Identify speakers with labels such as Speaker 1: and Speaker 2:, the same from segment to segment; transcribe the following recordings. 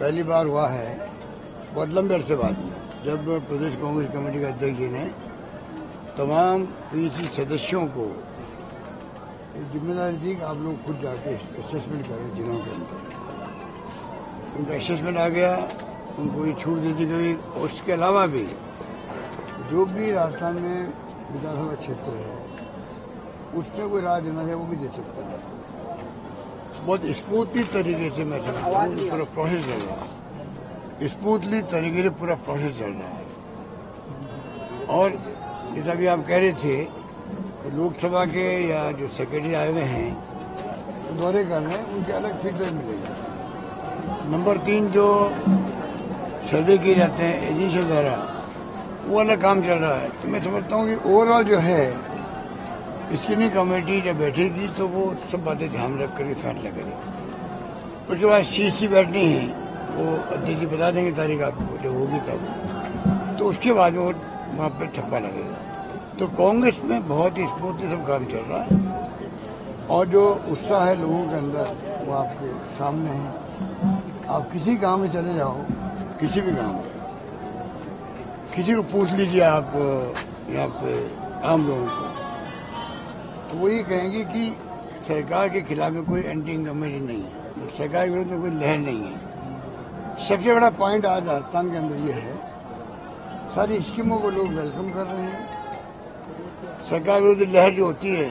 Speaker 1: पहली बार हुआ है, बहुत लंबे अरसे बाद में जब प्रदेश कांग्रेस कमेटी के अध्यक्ष जी ने तमाम पीसी सदस्यों को ज़िम्मेदारी दी कि आप लोग खुद जाके असेसमेंट करें जिलों के अंदर। उनका असेसमेंट आ गया, उनको ये छूट दे दी गई। उसके अलावा भी जो भी राजस्थान में विधानसभा क्षेत्र है, उसमें कोई राय देना है वो भी दे सकता है। बहुत स्मूथली तरीके से मैं समझता हूँ पूरा प्रोसेस चल रहा है स्मूथली तरीके से पूरा प्रोसेस चल रहा है और जैसा भी आप कह रहे थे तो लोकसभा के या जो सेक्रेटरी आए हुए हैं दौरे कर रहे हैं उनके अलग फीचर मिलेगी। नंबर तीन जो सर्वे किए जाते हैं एजेंसी द्वारा, वो अलग काम चल रहा है। तो मैं समझता हूँ कि ओवरऑल जो है स्क्रीनिंग कमेटी जब बैठेगी तो वो सब बातें ध्यान रख कर फैसला करेगी। उसके बाद सी बैठनी है, वो अध्यक्ष जी बता देंगे तारीख आपको जब होगी तब तो उसके बाद वो वहाँ पर ठप्पा लगेगा। तो कांग्रेस में बहुत ही स्मूथली सब काम चल रहा है। और जो उत्साह है लोगों के अंदर, वो आपके सामने है। आप किसी गाँव में चले जाओ, किसी भी गाँव में। किसी को पूछ लीजिए आप, यहाँ पे आम लोगों को। तो वो ये कहेंगे कि सरकार के खिलाफ में कोई एंटी इनकमेंट नहीं है। सरकार के विरुद्ध में कोई लहर नहीं है। सबसे बड़ा पॉइंट आज राजस्थान के अंदर ये है। सारी स्कीमों को लोग वेलकम कर रहे हैं। सरकार विरुद्ध लहर जो होती है,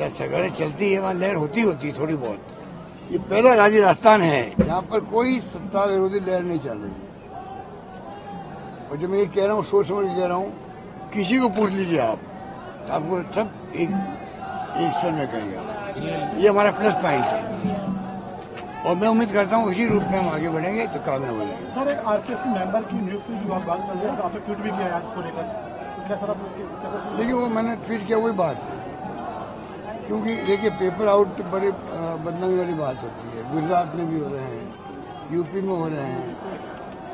Speaker 1: या सरकारें चलती है, वहाँ लहर होती होती है थोड़ी बहुत। ये पहला राज्य राजस्थान है, जहाँ पर कोई सत्ता विरोधी लहर नहीं चल रही। और जो मैं ये कह रहा हूँ, सोच समझ कह रहा हूँ, किसी को पूछ लीजिए आप। आपको सब एक एक स्वर में कहेंगे ये हमारा प्लस पॉइंट है। और मैं उम्मीद करता हूँ उसी रूप में हम आगे बढ़ेंगे तो कामयाब हो जाएँगे।
Speaker 2: सर एक आरकेसी मेंबर की नियुक्ति की बात बात चल रही है आपने ट्वीट भी किया है आज को लेकर। तो
Speaker 1: देखिए वो मैंने ट्वीट किया वही बात है। क्योंकि देखिए पेपर आउट बड़ी बदनामी वाली बात होती है। गुजरात में भी हो रहे हैं यूपी में हो रहे हैं।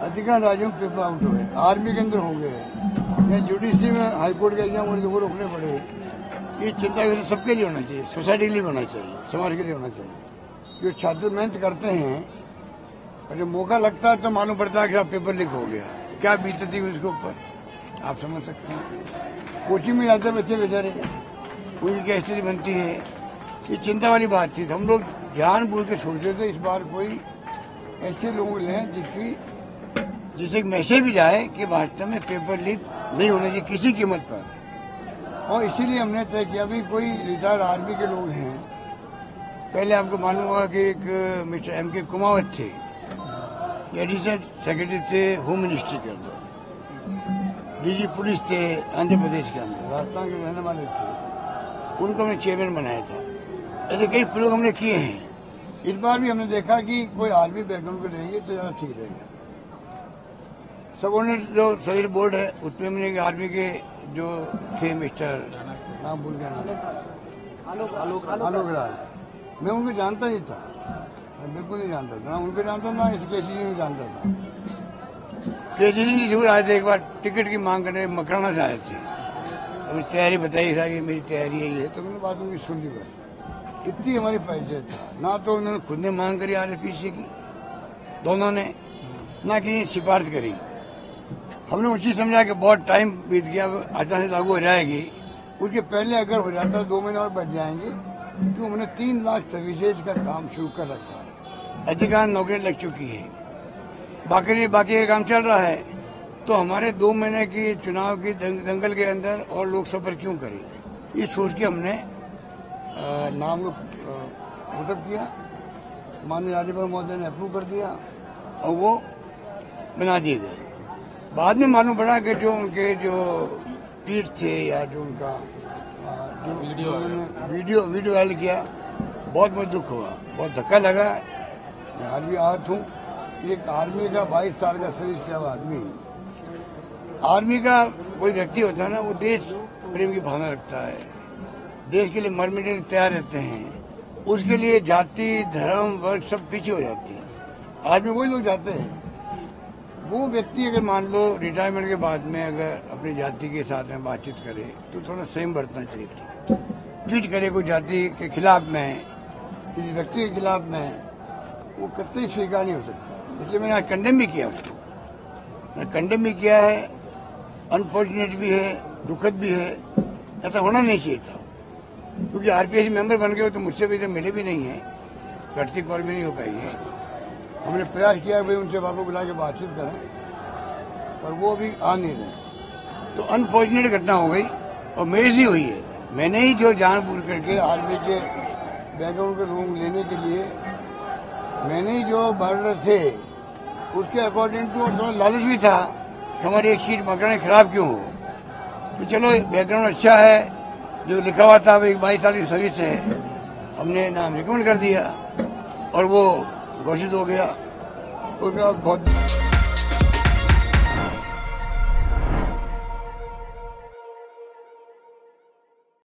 Speaker 1: अधिकांश राज्यों में पेपर आउट हो गए। आर्मी के अंदर हो गए। या जुडिशरी में हाईकोर्ट के एग्ज़ाम होने वो रोकने पड़े। ये चिंता करें सबके लिए होना चाहिए सोसाइटी के लिए होना चाहिए, समाज के लिए होना चाहिए। जो छात्र मेहनत करते हैं, और जब मौका लगता है तो मालूम पड़ता है कि आप पेपर लीक हो गया। क्या बीतती है उसके ऊपर? आप समझ सकते हैं। कोचिंग में जाते बच्चे बेचारे। उनकी क्या स्थिति बनती है? ये चिंता वाली बात थी। हम लोग जान बूझ के सोच रहे थे, इस बार कोई ऐसे लोग लें जिसकी जिसे मैसेज भी जाए कि वास्तव में पेपर लीक नहीं होना चाहिए किसी कीमत पर और इसीलिए हमने तय किया भी कोई रिटायर्ड आर्मी के लोग हैं। पहले आपको मालूम होगा कि एक मिस्टर एम के कुमावत थे। एडिशनल सेक्रेटरी थे, होम मिनिस्ट्री के अंदर। डीजी पुलिस थे, आंध्र प्रदेश के अंदर। राजस्थान के रहने वाले थे। उनको हमने चेयरमैन बनाया था। ऐसे कई प्रयोग हमने किए हैं। इस बार भी हमने देखा कि कोई आर्मी बैकग्राउंड को लेंगे तो ज़्यादा ठीक रहेगा। सबोर्डिनेट जो सर्विस बोर्ड है, उसमें एक आर्मी के जो थे मिस्टर, नाम भूल गया नाम। आलोक राज मैं उनको जानता नहीं था। मैं बिल्कुल नहीं जानता था। ना उनको जानता था ना इस को जानता था। केसी जी ज़रूर आए थे एक बार, टिकट की मांग करने, मकराना से आए थे। अभी तैयारी बताई था कि मेरी तैयारी यही है। तो मैंने बात उनकी सुन ली बस। इतनी हमारी परिचय था। ना तो उन्होंने खुद ने मांग करी आर की, दोनों ने। ना किसी सिफारिश करी। हमने उचित समझा कि बहुत टाइम बीत गया अचानक लागू हो जाएगी। उसके पहले अगर हो जाता है दो महीने और बच जाएँगे क्योंकि हमने तीन लाख सर्विसेज़ का काम शुरू कर रखा है। अधिकांश नौकरी लग चुकी है। बाकी बाकी का काम चल रहा है। तो हमारे दो महीने की चुनाव की दंग, दंगल के अंदर और लोग सफ़र क्यों करें? ये सोच के हमने अ, नाम को किया। माननीय राज्यपाल महोदय ने अप्रूव कर दिया और वो बना दिए गए। बाद में मालूम पड़ा कि जो उनके जो ट्वीट थे या जो उनका जो वीडियो वीडियो वीडियो वायरल किया बहुत मुझे दुख हुआ बहुत धक्का लगा। मैं आज भी आहत हूँ। एक आर्मी का बाईस साल का सर्विस किया हुआ आदमी आर्मी का कोई व्यक्ति होता है ना वो देश प्रेम की भावना रखता है। देश के लिए मर मिटने तैयार रहते हैं। उसके लिए जाति धर्म वर्ग सब पीछे हो जाती है। आर्मी वही लोग जाते हैं। वो व्यक्ति अगर मान लो रिटायरमेंट के बाद में अगर अपनी जाति के साथ में बातचीत करे तो थोड़ा सेम बरतना चाहिए ट्वीट करे कोई जाति के खिलाफ में, किसी व्यक्ति के खिलाफ में, वो कतई स्वीकार नहीं हो सकता। इसलिए मैंने आज कंडेम भी किया उसको। मैंने कंडेम भी किया है अनफॉर्चुनेट भी है, दुखद भी है, ऐसा होना नहीं चाहिए था। क्योंकि आरपीएस मेंबर बन गए तो मुझसे भी तो मिले भी नहीं है कटती कॉल भी नहीं हो पाई है। हमने प्रयास किया भाई उनसे वापस बुला के बातचीत करें, पर वो अभी आ नहीं रहे तो अनफॉर्चुनेट घटना हो गई और मेरी ही हुई है। मैंने ही जो जानबूझ करके आर्मी के बैकग्राउंड के को लेने के लिए मैंने ही जो बॉर्डर थे, उसके अकॉर्डिंग टू थोड़ा लालच भी था कि हमारी एक सीट मकान खराब क्यों हो। तो चलो बैकग्राउंड अच्छा है, जो लिखा हुआ था भाई बाईस साल की सर्विस है, हमने नाम रिकमेंड कर दिया और वो घोषित हो गया। उसके बाद बहुत